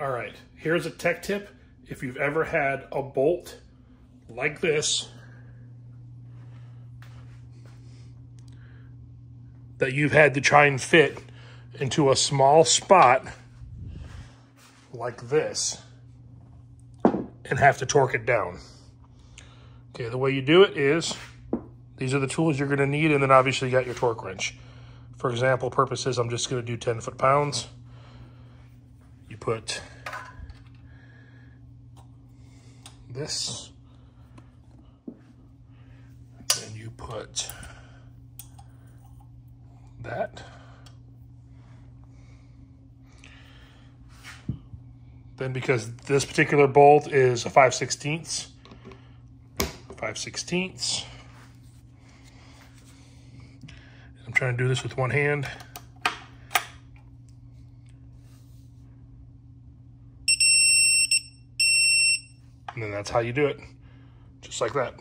All right, here's a tech tip. If you've ever had a bolt like this, that you've had to try and fit into a small spot like this and have to torque it down. Okay, the way you do it is, these are the tools you're gonna need and then obviously you got your torque wrench. For example purposes, I'm just gonna do 10 foot pounds. You put this, and you put that. Then because this particular bolt is a 5 16ths, 5 16ths. I'm trying to do this with one hand. And then that's how you do it, just like that.